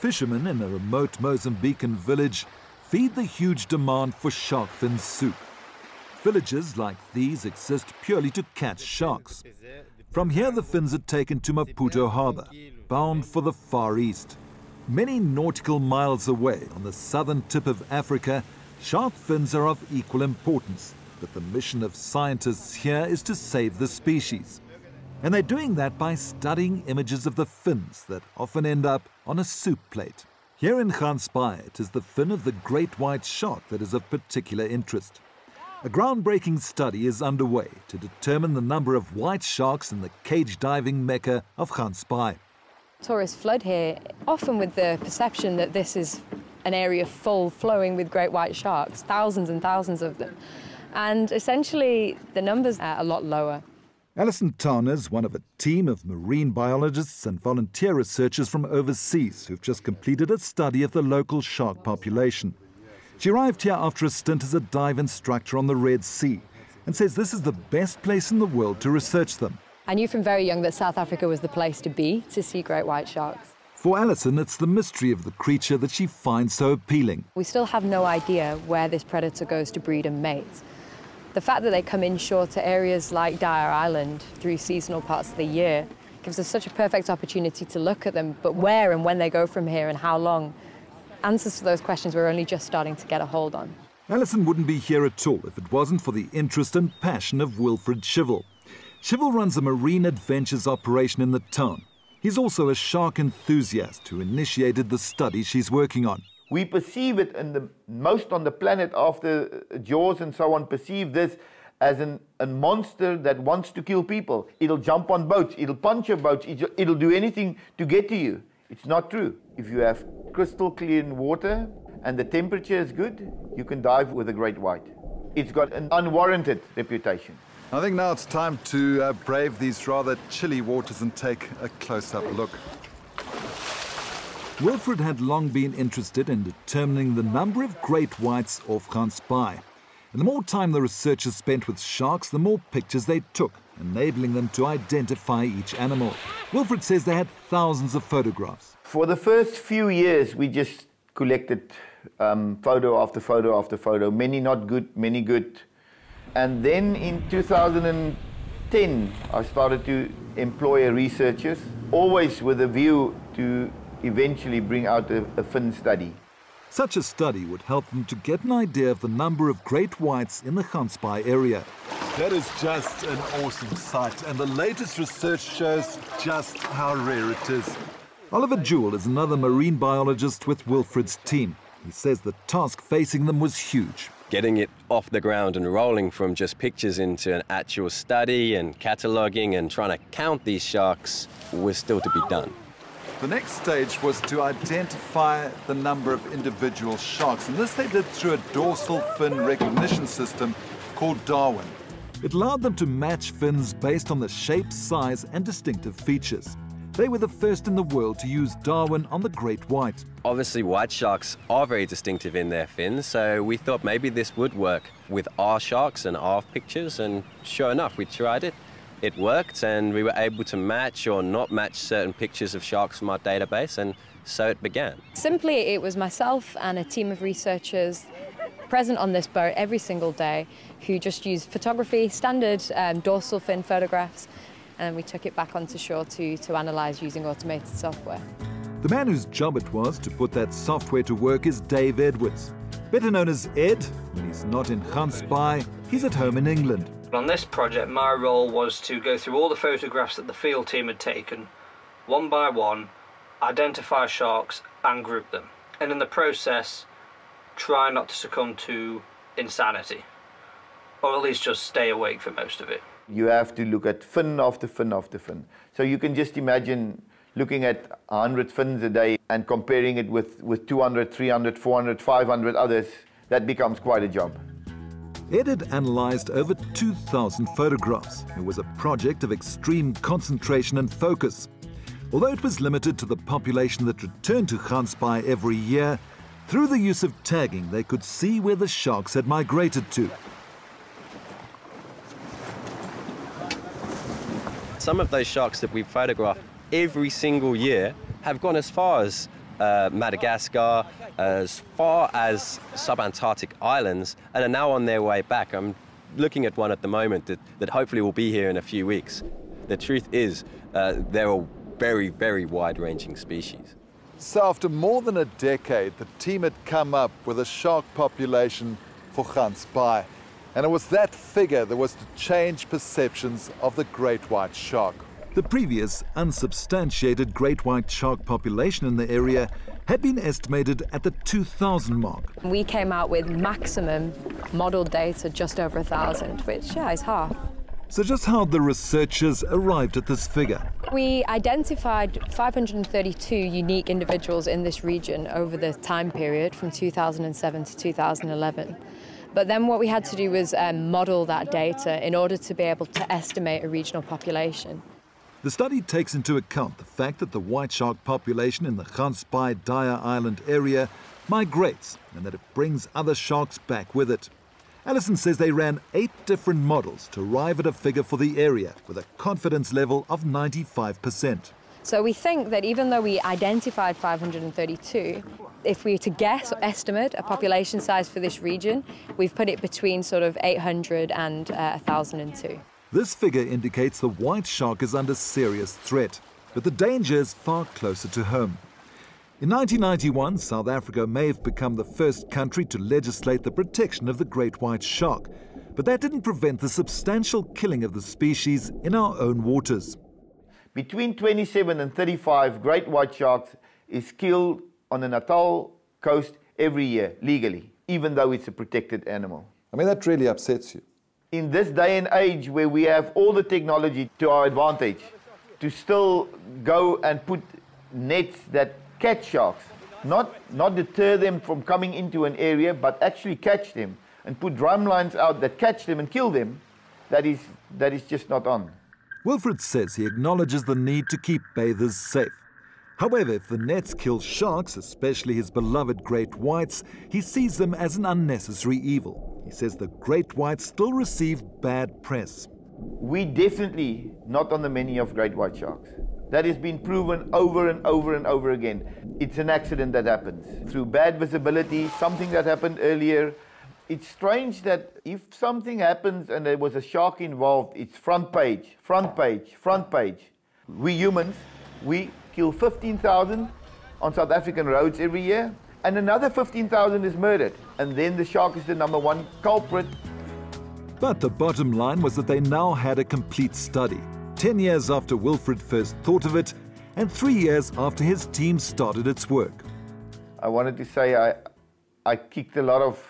Fishermen in a remote Mozambican village feed the huge demand for shark fin soup. Villages like these exist purely to catch sharks. From here, the fins are taken to Maputo harbour, bound for the Far East. Many nautical miles away on the southern tip of Africa, shark fins are of equal importance, but the mission of scientists here is to save the species. And they're doing that by studying images of the fins that often end up on a soup plate. Here in Gansbaai, it is the fin of the great white shark that is of particular interest. A groundbreaking study is underway to determine the number of white sharks in the cage diving mecca of Gansbaai. Tourists flood here, often with the perception that this is an area full flowing with great white sharks, thousands and thousands of them. And essentially, the numbers are a lot lower. Alison Towner is one of a team of marine biologists and volunteer researchers from overseas who've just completed a study of the local shark population. She arrived here after a stint as a dive instructor on the Red Sea and says this is the best place in the world to research them. I knew from very young that South Africa was the place to be to see great white sharks. For Alison, it's the mystery of the creature that she finds so appealing. We still have no idea where this predator goes to breed and mate. The fact that they come inshore to areas like Dyer Island through seasonal parts of the year gives us such a perfect opportunity to look at them, but where and when they go from here and how long, answers to those questions we're only just starting to get a hold on. Alison wouldn't be here at all if it wasn't for the interest and passion of Wilfred Chivell. Chivell runs a marine adventures operation in the town. He's also a shark enthusiast who initiated the study she's working on. We perceive it, and the most on the planet after Jaws and so on perceive this as an, a monster that wants to kill people. It'll jump on boats, it'll punch your boats, it'll do anything to get to you. It's not true. If you have crystal clear water and the temperature is good, you can dive with a great white. It's got an unwarranted reputation. I think now it's time to uh, brave these rather chilly waters and take a close-up look. Wilfred had long been interested in determining the number of great whites off Gansbaai. And the more time the researchers spent with sharks, the more pictures they took, enabling them to identify each animal. Wilfred says they had thousands of photographs. For the first few years, we just collected um, photo after photo after photo, many not good, many good. And then in 2010, I started to employ researchers, always with a view to eventually bring out a, a fin study. Such a study would help them to get an idea of the number of great whites in the Gansbaai area. That is just an awesome sight, and the latest research shows just how rare it is. Oliver Jewell is another marine biologist with Wilfred's team. He says the task facing them was huge. Getting it off the ground and rolling from just pictures into an actual study and cataloguing and trying to count these sharks was still to be done. The next stage was to identify the number of individual sharks, and this they did through a dorsal fin recognition system called Darwin. It allowed them to match fins based on the shape, size, and distinctive features. They were the first in the world to use Darwin on the great white. Obviously, white sharks are very distinctive in their fins, so we thought maybe this would work with our sharks and our pictures, and sure enough, we tried it it worked and we were able to match or not match certain pictures of sharks from our database and so it began. Simply it was myself and a team of researchers present on this boat every single day who just used photography, standard um, dorsal fin photographs and we took it back onto shore to, to analyse using automated software. The man whose job it was to put that software to work is Dave Edwards. Better known as Ed, when he's not in Gansbaai, he's at home in England. On this project, my role was to go through all the photographs that the field team had taken, one by one, identify sharks and group them. And in the process, try not to succumb to insanity, or at least just stay awake for most of it. You have to look at fin after fin after fin. So you can just imagine looking at 100 fins a day and comparing it with, with 200, 300, 400, 500 others, that becomes quite a job. Ed analysed over 2,000 photographs. It was a project of extreme concentration and focus. Although it was limited to the population that returned to Gansbaai every year, through the use of tagging, they could see where the sharks had migrated to. Some of those sharks that we've photographed every single year have gone as far as uh, Madagascar, as far as subantarctic islands, and are now on their way back. I'm looking at one at the moment that, that hopefully will be here in a few weeks. The truth is, uh, they're a very, very wide-ranging species. So after more than a decade, the team had come up with a shark population for Gansbaai. And it was that figure that was to change perceptions of the great white shark. The previous unsubstantiated great white shark population in the area had been estimated at the 2,000 mark. We came out with maximum modelled data just over 1,000, which, yeah, is half. So just how the researchers arrived at this figure? We identified 532 unique individuals in this region over the time period from 2007 to 2011. But then what we had to do was um, model that data in order to be able to estimate a regional population. The study takes into account the fact that the white shark population in the Gans Bay Dyer Island area migrates and that it brings other sharks back with it. Alison says they ran eight different models to arrive at a figure for the area with a confidence level of 95%. So we think that even though we identified 532, if we were to guess or estimate a population size for this region, we've put it between sort of 800 and uh, 1,002. This figure indicates the white shark is under serious threat, but the danger is far closer to home. In 1991, South Africa may have become the first country to legislate the protection of the great white shark, but that didn't prevent the substantial killing of the species in our own waters. Between 27 and 35 great white sharks is killed on the Natal coast every year, legally, even though it's a protected animal. I mean, that really upsets you. In this day and age where we have all the technology to our advantage, to still go and put nets that catch sharks, not, not deter them from coming into an area, but actually catch them and put drum lines out that catch them and kill them, that is, that is just not on. Wilfred says he acknowledges the need to keep bathers safe. However, if the nets kill sharks, especially his beloved great whites, he sees them as an unnecessary evil. He says the great whites still receive bad press. We definitely not on the menu of great white sharks. That has been proven over and over and over again. It's an accident that happens through bad visibility, something that happened earlier. It's strange that if something happens and there was a shark involved, it's front page, front page, front page. We humans, we kill 15,000 on South African roads every year, and another 15,000 is murdered. And then the shark is the number one culprit. But the bottom line was that they now had a complete study 10 years after Wilfred first thought of it, and three years after his team started its work. I wanted to say I, I kicked a lot of,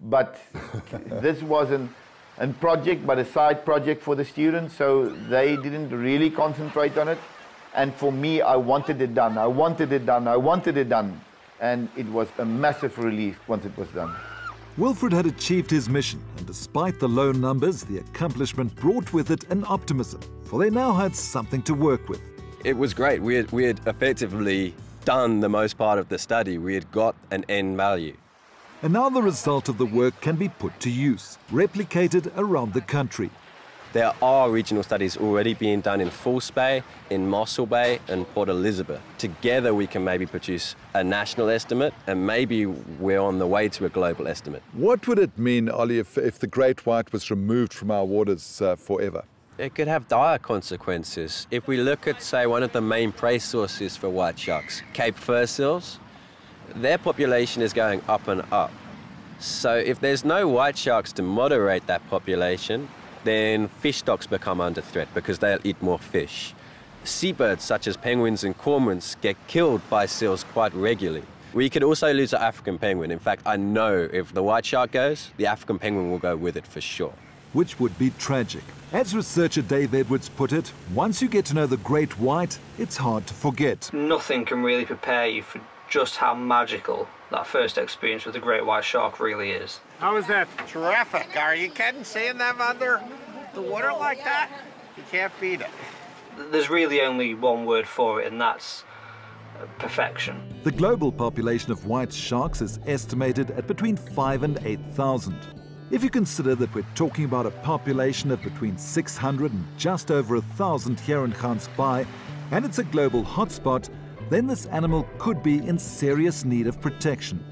but this wasn't a project, but a side project for the students, so they didn't really concentrate on it. And for me, I wanted it done. I wanted it done. I wanted it done. And it was a massive relief once it was done. Wilfred had achieved his mission, and despite the low numbers, the accomplishment brought with it an optimism, for they now had something to work with. It was great. We had, we had effectively done the most part of the study. We had got an end value. And now the result of the work can be put to use, replicated around the country. There are regional studies already being done in False Bay, in Mossel Bay, and Port Elizabeth. Together, we can maybe produce a national estimate, and maybe we're on the way to a global estimate. What would it mean, Ollie, if, if the great white was removed from our waters uh, forever? It could have dire consequences. If we look at, say, one of the main prey sources for white sharks, Cape fur seals, their population is going up and up. So if there's no white sharks to moderate that population, then fish stocks become under threat because they'll eat more fish. Seabirds such as penguins and cormorants get killed by seals quite regularly. We could also lose the African penguin. In fact, I know if the white shark goes, the African penguin will go with it for sure. Which would be tragic. As researcher Dave Edwards put it, once you get to know the great white, it's hard to forget. Nothing can really prepare you for just how magical that first experience with the great white shark really is. How was that? Terrific. Are you kidding? Seeing them under the water like that? You can't beat it. There's really only one word for it, and that's uh, perfection. The global population of white sharks is estimated at between 5 and 8,000. If you consider that we're talking about a population of between 600 and just over 1,000 here in Gansbaai, and it's a global hotspot, then this animal could be in serious need of protection.